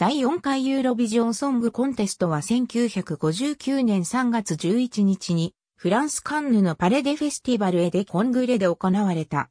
第4回ユーロビジョンソングコンテストは1959年3月11日にフランスカンヌのパレデフェスティバルエデコングレで行われた。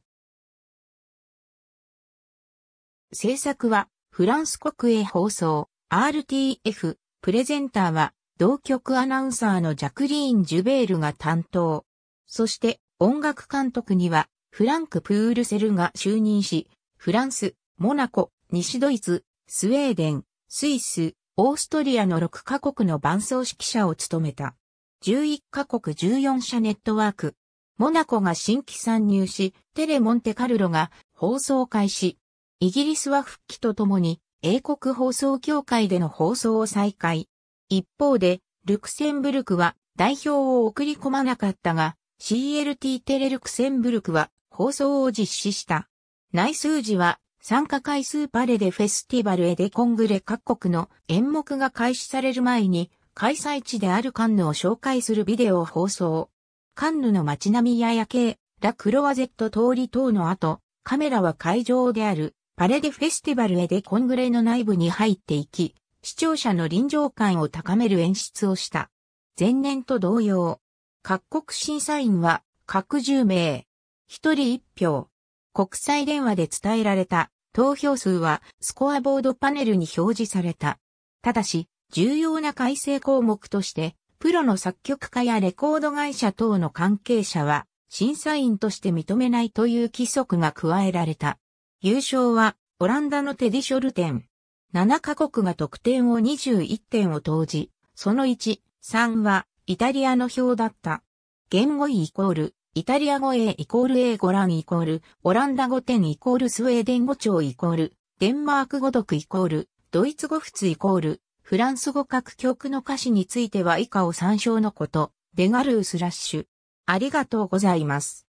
制作はフランス国営放送 RTF プレゼンターは同局アナウンサーのジャクリーン・ジュベールが担当。そして音楽監督にはフランク・プールセルが就任し、フランス、モナコ、西ドイツ、スウェーデン、スイス、オーストリアの6カ国の伴奏指揮者を務めた。11カ国14社ネットワーク。モナコが新規参入し、テレモンテカルロが放送開始。イギリスは復帰とともに、英国放送協会での放送を再開。一方で、ルクセンブルクは代表を送り込まなかったが、CLT テレルクセンブルクは放送を実施した。内数字は参加回数パレでフェスティバルエデコングレ各国の演目が開始される前に開催地であるカンヌを紹介するビデオを放送。カンヌの街並みや夜景、ラ・クロワゼット通り等の後、カメラは会場であるパレデフェスティバルエデコングレの内部に入っていき、視聴者の臨場感を高める演出をした。前年と同様。各国審査員は各10名。一人一票。国際電話で伝えられた投票数はスコアボードパネルに表示された。ただし、重要な改正項目として、プロの作曲家やレコード会社等の関係者は、審査員として認めないという規則が加えられた。優勝は、オランダのテディショルテン。7カ国が得点を21点を投じ、その1、3は、イタリアの票だった。言語イコール、イタリア語 A イコール英語欄イコール、オランダ語点イコールスウェーデン語長イコール、デンマーク語読イコール、ドイツ語仏イコール、フランス語各曲の歌詞については以下を参照のこと、デガルースラッシュ。ありがとうございます。